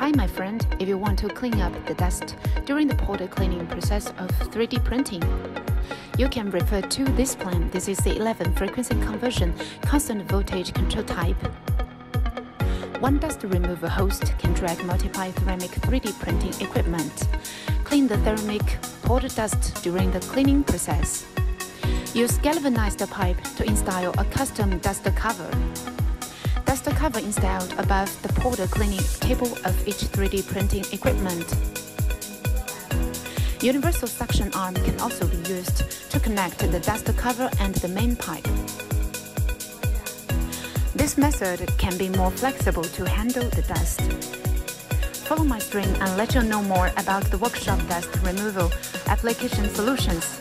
Hi, my friend. If you want to clean up the dust during the powder cleaning process of 3D printing, you can refer to this plan. This is the 11 frequency conversion constant voltage control type. One dust remover host can drag multiply ceramic 3D printing equipment. Clean the ceramic powder dust during the cleaning process. Use galvanized pipe to install a custom dust cover. Dust cover installed above the powder cleaning table of each 3D printing equipment. Universal suction arm can also be used to connect the dust cover and the main pipe. This method can be more flexible to handle the dust. Follow my stream and let you know more about the workshop dust removal application solutions.